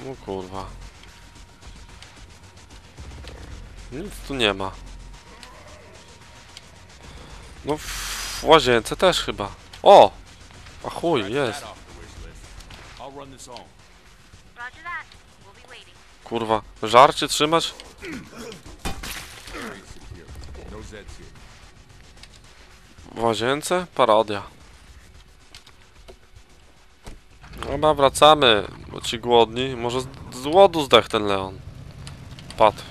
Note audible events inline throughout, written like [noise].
No kurwa. Nic tu nie ma. No w łazience też chyba. O! A chuj, jest. that off the wish list. I'll Dobra, wracamy. Bo ci głodni. Może z, głodu zdech ten Leon. Padł.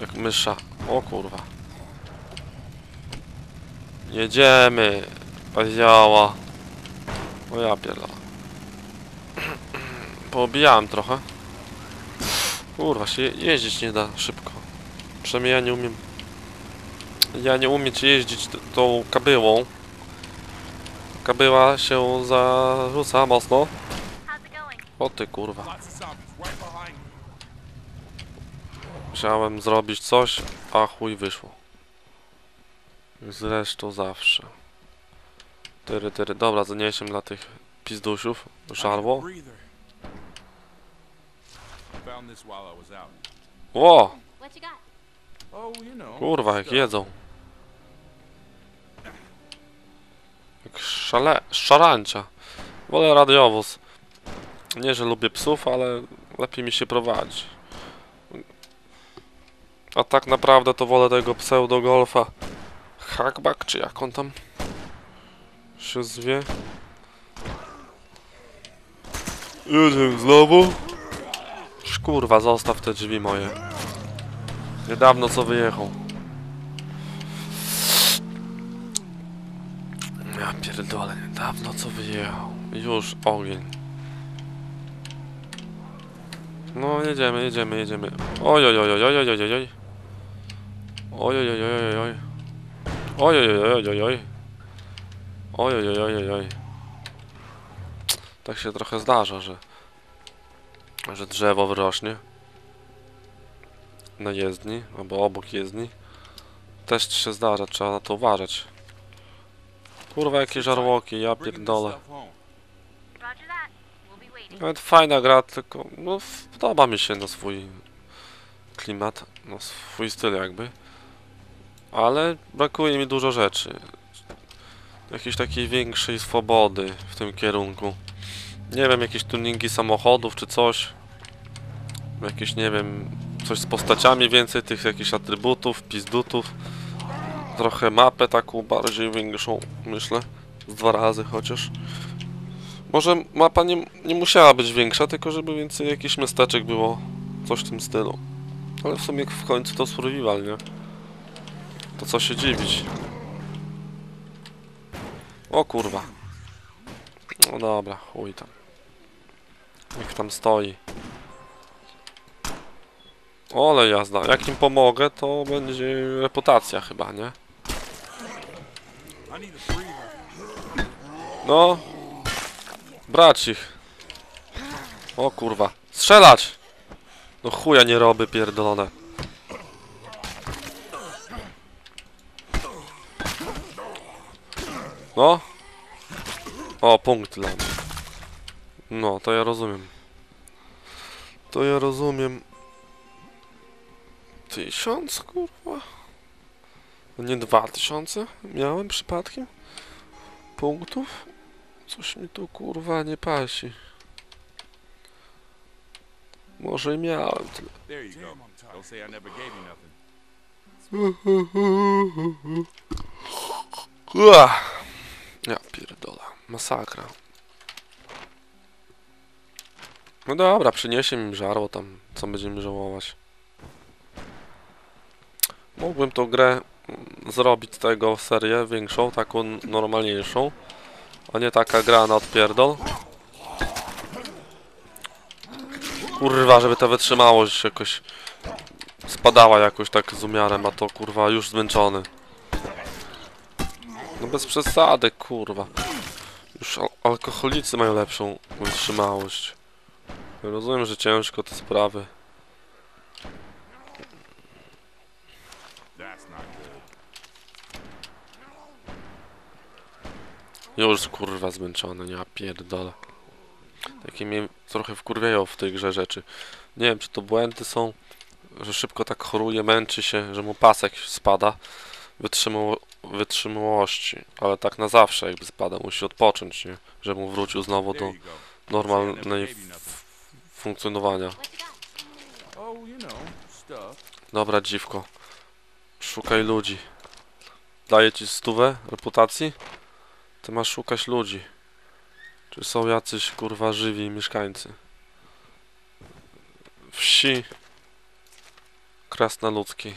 Jak mysza. O kurwa. Jedziemy. Paziała. O ja pierdolę. [clears throat] Poobijałem trochę. Kurwa, się je- jeździć nie da szybko. Przynajmniej ja nie umiem. Ja nie umieć jeździć tą kabyłą. Kabyła się zarzuca mocno. O ty kurwa. Chciałem zrobić coś, a chuj wyszło. Zresztą zawsze. Tyry, tyry. Dobra, zaniesiemy dla tych pizdusiów. Żarło. Ło! Kurwa, jak jedzą. Jak szale... szarańcza. Wolę radiowóz. Nie, że lubię psów, ale lepiej mi się prowadzi. A tak naprawdę to wolę tego pseudo-golfa. Hackback, czy jak on tam się zwie? Jedziemy znowu. Kurwa, zostaw te drzwi moje. Niedawno co wyjechał. Ja pierdolę, niedawno co wyjechał. Już ogień. No jedziemy, jedziemy, jedziemy. Oj, oj, oj, oj, oj, oj, oj, oj. Oj, oj, oj, oj, oj, oj. Oj, oj, oj, oj, oj, oj. Oj, oj, oj, oj. Tak się trochę zdarza, że że drzewo wyrośnie na jezdni, albo obok jezdni. Też się zdarza, trzeba na to uważać. Kurwa, jakie żarłoki, ja pierdolę. Nawet fajna gra, tylko no podoba mi się na swój klimat, na swój styl jakby. Ale brakuje mi dużo rzeczy. Jakiejś takiej większej swobody w tym kierunku. Nie wiem, jakieś tuningi samochodów czy coś. Jakieś, nie wiem, coś z postaciami więcej, tych jakichś atrybutów, pizdutów. Trochę mapę taką bardziej większą, myślę. Z dwa razy chociaż. Może mapa nie, nie musiała być większa, tylko żeby więcej jakichś miasteczek było. Coś w tym stylu. Ale w sumie w końcu to survival, nie? To co się dziwić. O kurwa. No dobra, chuj tam. Jak tam stoi. Ole jazda. Jak im pomogę, to będzie reputacja chyba, nie? No. Brać ich. O kurwa. Strzelać! No chuja nie roby pierdolone. No. O, punkt dla mnie. No, to ja rozumiem. To ja rozumiem. Tysiąc, kurwa? Nie dwa tysiące? Miałem przypadkiem? Punktów? Coś mi tu kurwa nie pasi. Może i miałem tyle. There you go. Don't say I never gave you nothing. Ua! Ja pierdolę. Masakra. No dobra, przyniesie mi żarło tam, co będziemy żałować. Mógłbym tą grę zrobić z tego serię większą, taką normalniejszą, a nie taka gra na odpierdol. Kurwa, żeby ta wytrzymałość jakoś spadała jakoś tak z umiarem, a to kurwa już zmęczony. No bez przesady, kurwa. Już al alkoholicy mają lepszą wytrzymałość. Rozumiem, że ciężko te sprawy. Już kurwa zmęczony, ja pierdolę. Takie mnie trochę wkurwiają w tej grze rzeczy. Nie wiem, czy to błędy są, że szybko tak choruje, męczy się, że mu pasek spada wytrzymało, wytrzymałości, ale tak na zawsze jakby spada, musi odpocząć, nie? Że mu wrócił znowu do normalnej funkcjonowania. Oh. Dobra, dziwko. Szukaj ludzi. Daję ci stówę reputacji? Ty masz szukać ludzi. Czy są jacyś kurwa żywi mieszkańcy? Wsi Krasnoludzkiej.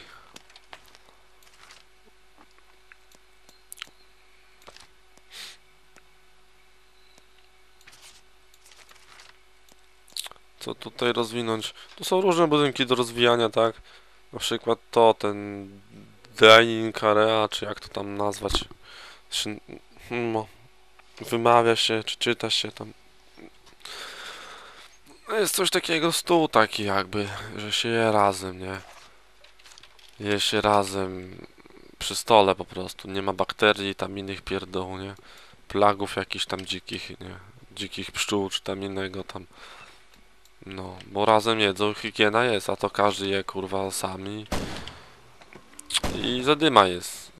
Co tutaj rozwinąć? Tu są różne budynki do rozwijania, tak? Na przykład to, ten Dining Area, czy jak to tam nazwać? No, wymawia się, czy czyta się tam. No Jest coś takiego, stół taki jakby, że się je razem, nie? Je się razem przy stole po prostu. Nie ma bakterii, tam innych pierdoł, nie? Plagów jakichś tam dzikich, nie? Dzikich pszczół, czy tam innego tam. No, bo razem jedzą, higiena jest, a to każdy je kurwa sami. I zadyma jest.